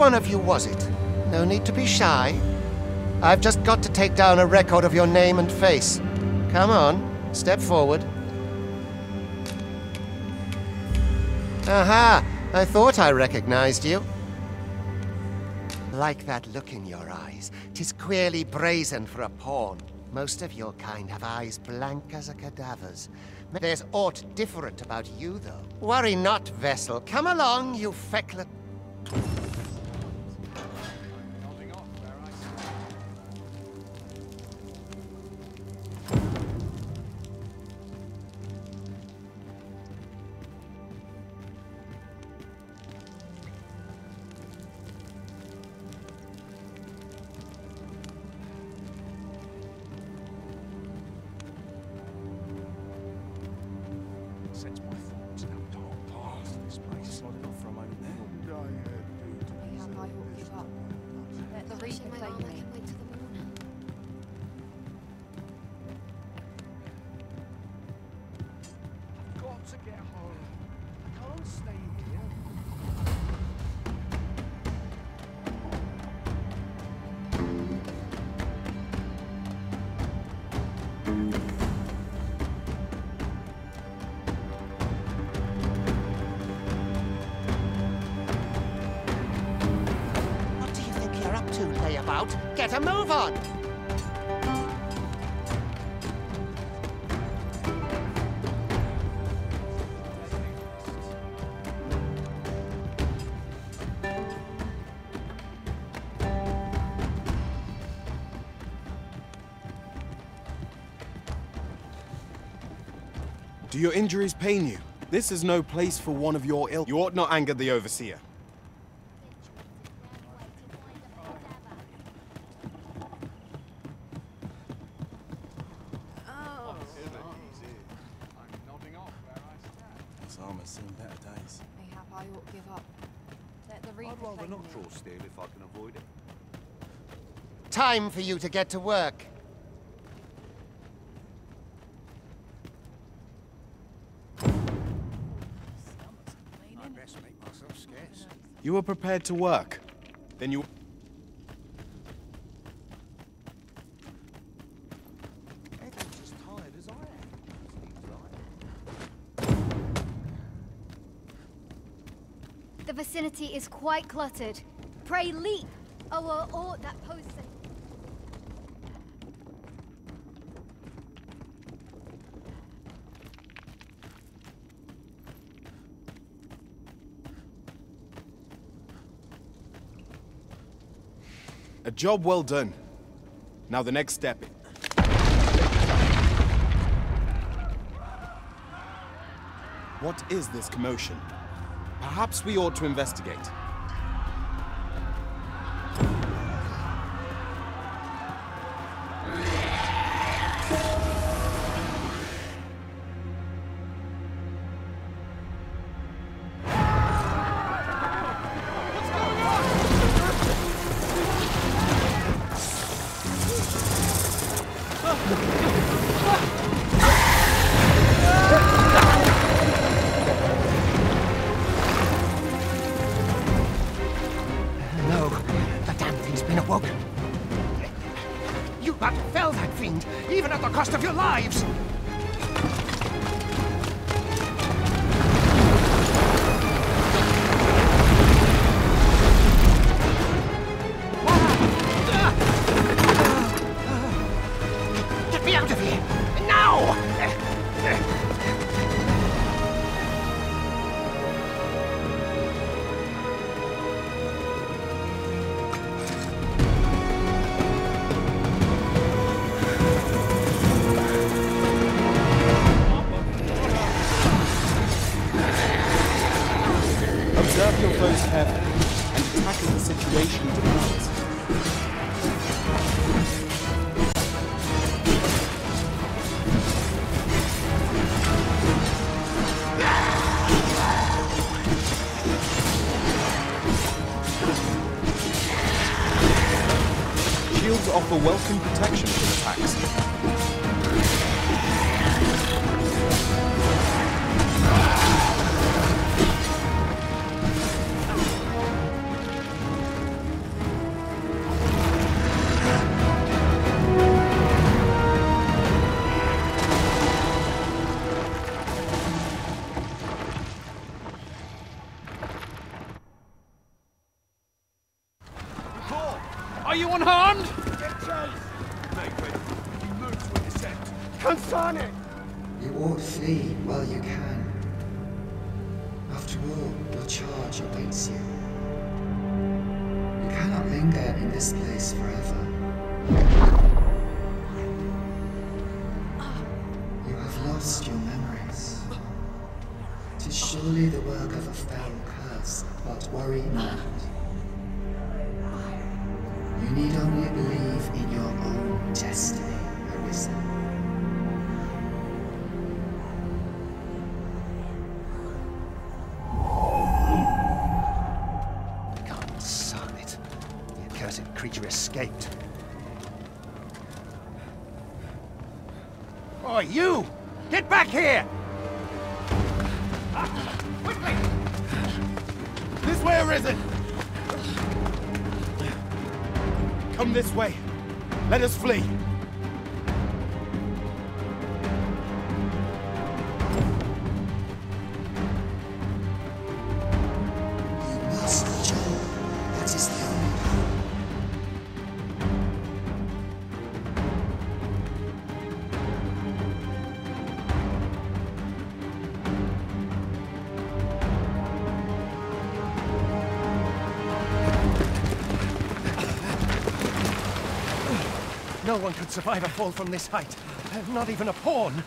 One of you was it? No need to be shy. I've just got to take down a record of your name and face. Come on, step forward. Aha! I thought I recognized you. Like that look in your eyes. Tis queerly brazen for a pawn. Most of your kind have eyes blank as a cadaver's. There's aught different about you, though. Worry not, vessel. Come along, you fecklet... to get home. I can't stay here. What do you think you're up to, layabout? Get a move on! Injuries pain you? This is no place for one of your ill. You ought not anger the overseer. I'm nodding off where I stand. This armor's seen better days. Mayhap I ought give up. Let the reaper I'd rather not draw steel if I can avoid it. Time for you to get to work. I best make myself scarce. You were prepared to work. Then you. The vicinity is quite cluttered. Pray leap, or or that post. A job well done. Now the next step. What is this commotion? Perhaps we ought to investigate. Been awoken. You but fell that fiend, even at the cost of your lives! Welcome protection from attacks. You. You cannot linger in this place forever. You have lost your memories. Tis surely the work of a fell curse, but worry not. You! Get back here! Quickly! This way, Arisen! Come this way. Let us flee. Could survive a fall from this height. Not even a pawn.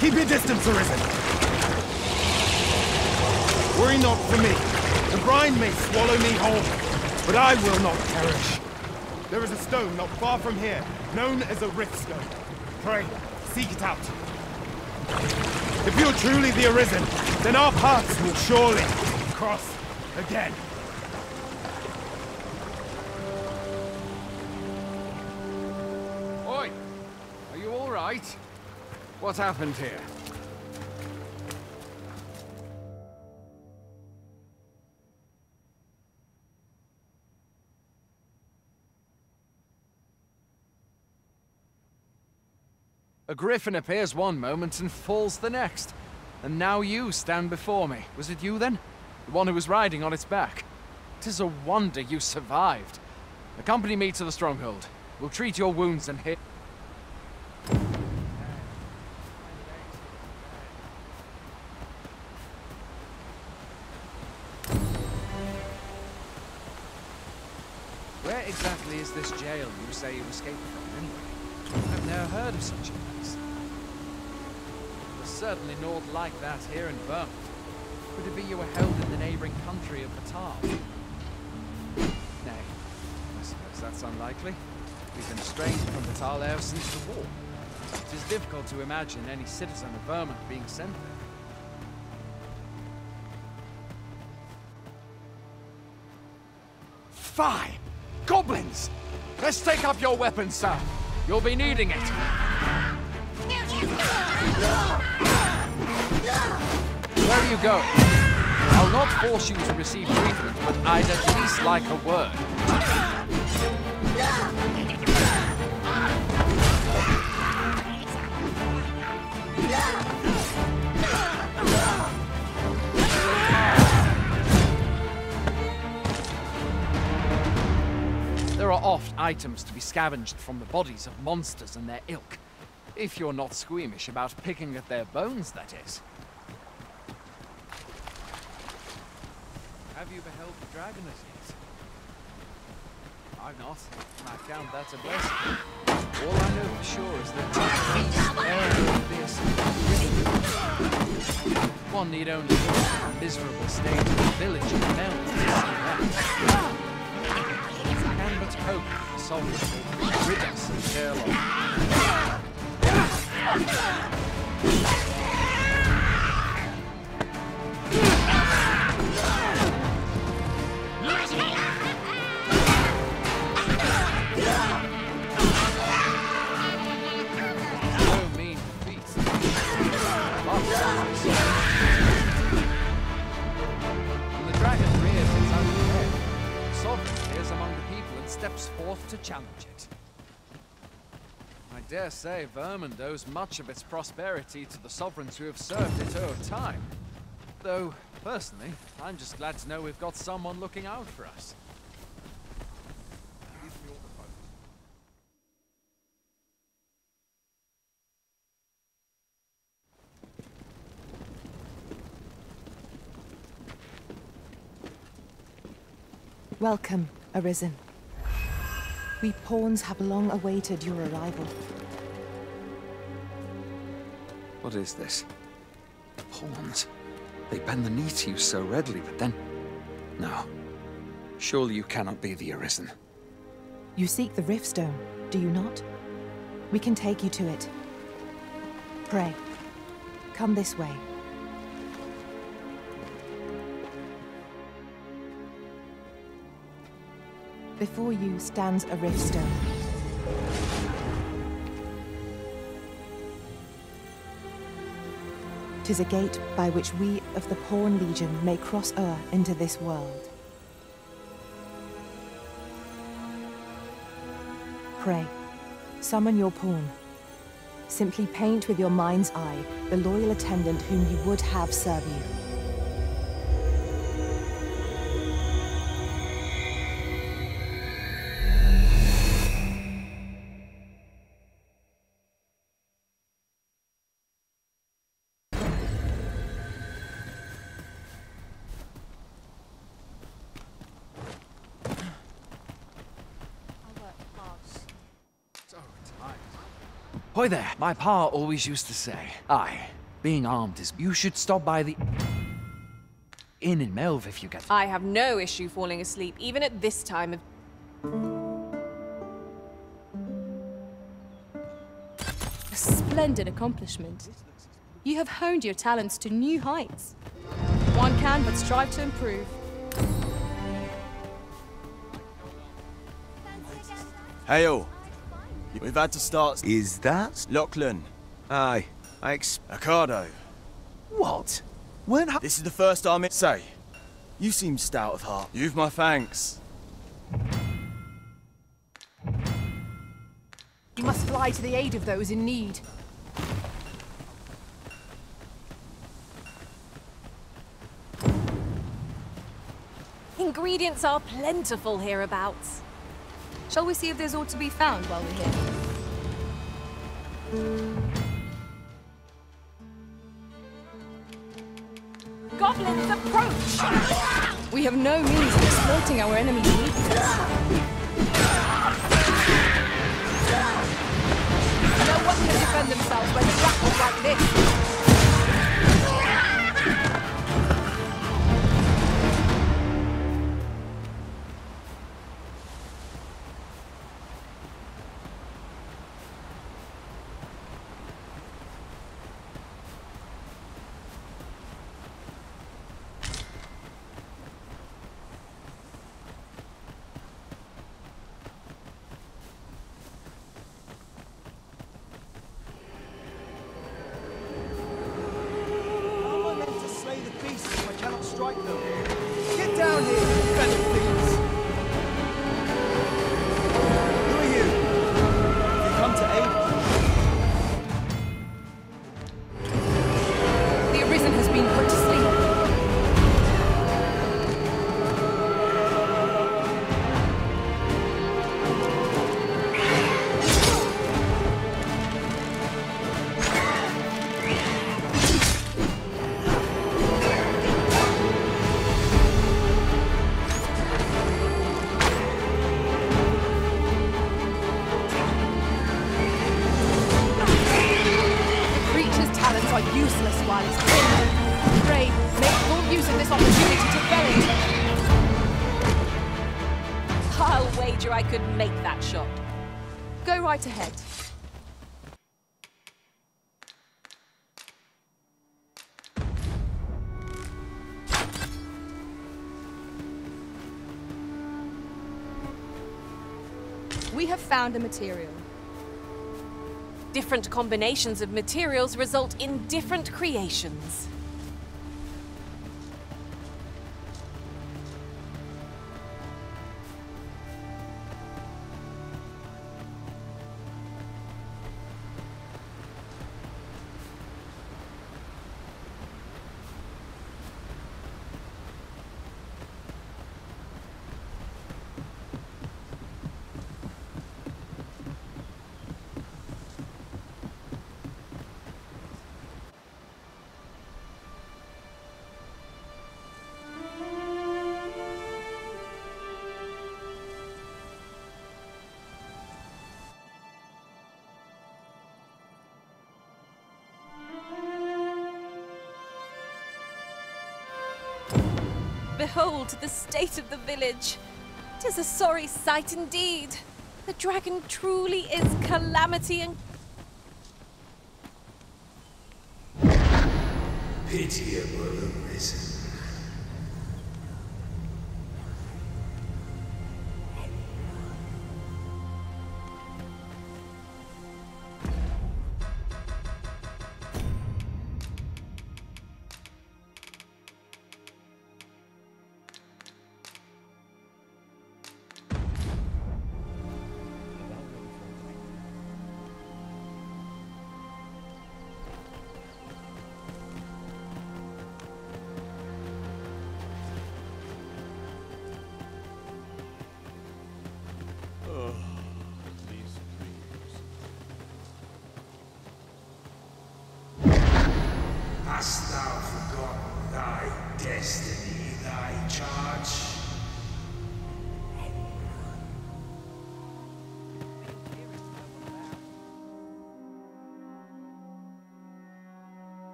Keep your distance, Arisen. Worry not for me. The brine may swallow me whole, but I will not perish. There is a stone not far from here, known as a Rift Stone. Pray, seek it out. If you're truly the Arisen, then our paths will surely cross again. What happened here? A griffin appears one moment and falls the next. And now you stand before me. Was it you then? The one who was riding on its back? Tis a wonder you survived. Accompany me to the stronghold. We'll treat your wounds and hit. Say you escaped from, anyway? I've never heard of such a place. There's certainly naught like that here in Vermund. Could it be you were held in the neighboring country of Battahl? Nay, I suppose that's unlikely. We've been estranged from Battahl ever since the war. It is difficult to imagine any citizen of Vermund being sent there. Fie! Goblins! Let's take up your weapons, sir. You'll be needing it. Where are you going? I'll not force you to receive treatment, but I'd at least like a word. Are oft items to be scavenged from the bodies of monsters and their ilk. If you're not squeamish about picking at their bones, that is. Have you beheld the dragon as yet? I've not, and I count that a blessing. All I know for sure is that One need only look at the miserable state of the village and Melve to see that. Hope the sovereign will rid us of Sherlock. Steps forth to challenge it. I dare say Vermund owes much of its prosperity to the sovereigns who have served it over time. Though, personally, I'm just glad to know we've got someone looking out for us. Welcome, Arisen. We pawns have long awaited your arrival. What is this? The pawns. They bend the knee to you so readily, but then... No. Surely you cannot be the Arisen. You seek the Riftstone, do you not? We can take you to it. Pray, come this way. Before you stands a Riftstone. Tis a gate by which we of the Pawn Legion may cross o'er into this world. Pray, summon your pawn. Simply paint with your mind's eye the loyal attendant whom you would have serve you. Boy, there. My pa always used to say, I, being armed is... You should stop by the... Inn in Melve if you get... I have no issue falling asleep, even at this time of... A splendid accomplishment. You have honed your talents to new heights. One can but strive to improve. Hey. We've had to start. Is that? Lachlan. Aye. I ex- Ocado. What? When This is the first time it. Say, you seem stout of heart. You've my thanks. You must fly to the aid of those in need. Ingredients are plentiful hereabouts. Shall we see if there's aught to be found while we're here? Goblins approach! We have no means of exploiting our enemy's weakness. No one can defend themselves when grappled like this. Useless while it's pinned. Pray, make full use of this opportunity to fell it. I'll wager I could make that shot. Go right ahead. We have found a material. Different combinations of materials result in different creations. Behold the state of the village. Tis a sorry sight indeed. The dragon truly is calamity and Pitiable arisen.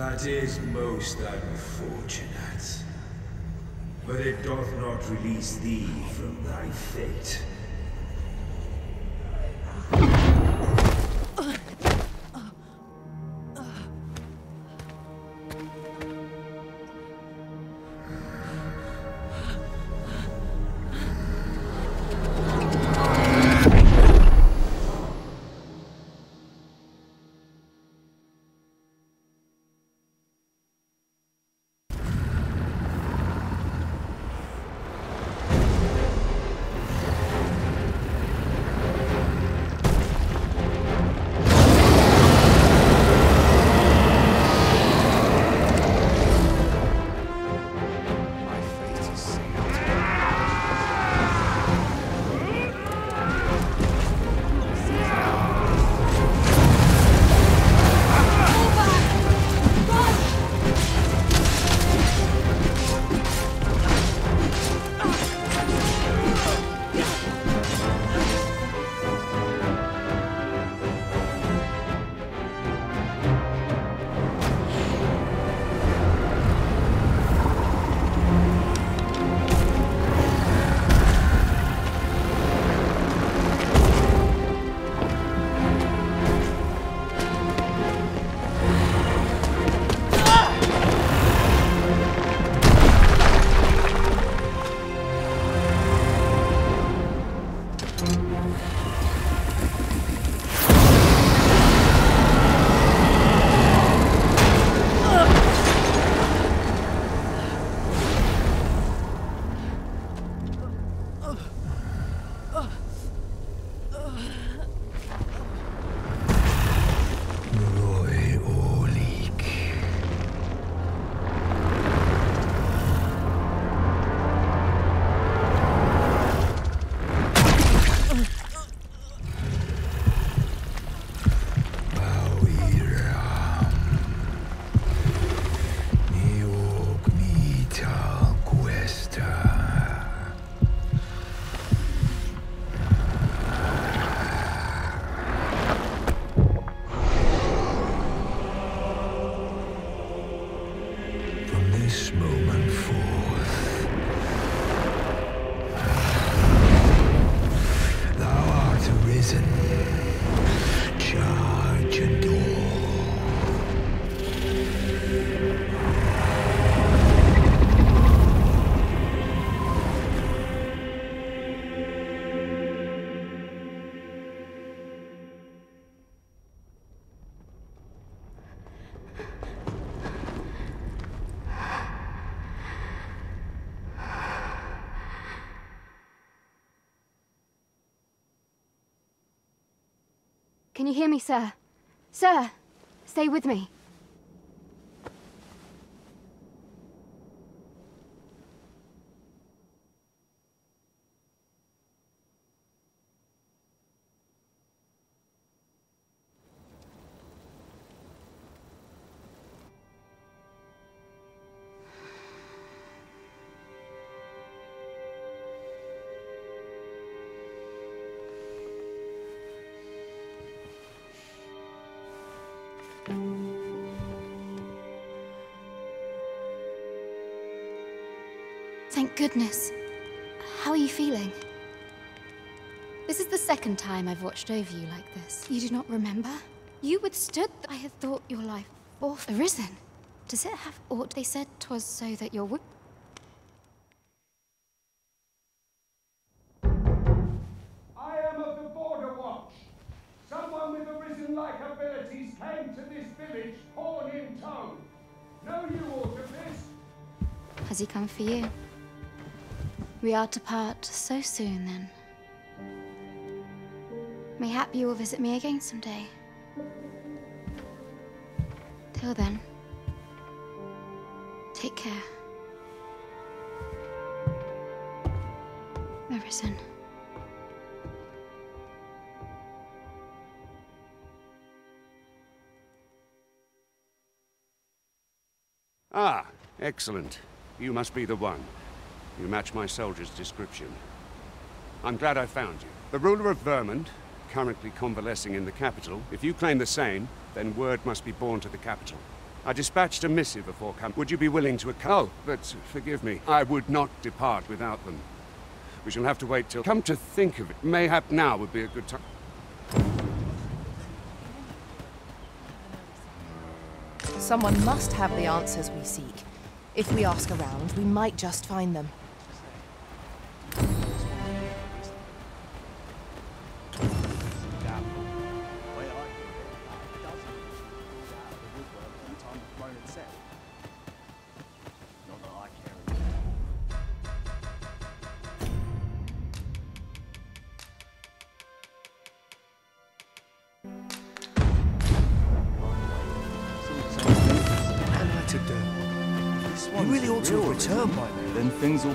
That is most unfortunate. But it doth not release thee from thy fate. This moment forth. Can you hear me, sir? Sir, stay with me. Goodness. How are you feeling? This is the second time I've watched over you like this. You do not remember? You withstood. I had thought your life forth arisen. Does it have aught they said 'twas so that your wo- I am of the Border Watch. Someone with arisen-like abilities came to this village, horn in tow. Know you aught of this? Has he come for you? We are to part so soon, then. Mayhap you will visit me again someday. Till then, take care. Arisen. Ah, excellent. You must be the one. You match my soldier's description. I'm glad I found you. The ruler of Vermund, currently convalescing in the capital. If you claim the same, then word must be borne to the capital. I dispatched a missive before coming. Would you be willing to acc- Oh, but forgive me. I would not depart without them. We shall have to wait till... Come to think of it, mayhap now would be a good time. Someone must have the answers we seek. If we ask around, we might just find them.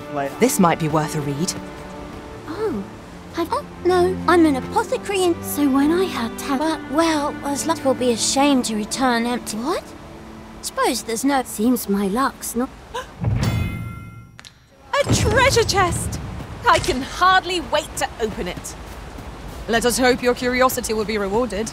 Then play This might be worth a read. Oh, I've... oh no, I'm an apothecary, and so when I had tab, but well, as luck will be ashamed to return empty. What? Suppose there's no. Seems my luck's not. A treasure chest! I can hardly wait to open it. Let us hope your curiosity will be rewarded.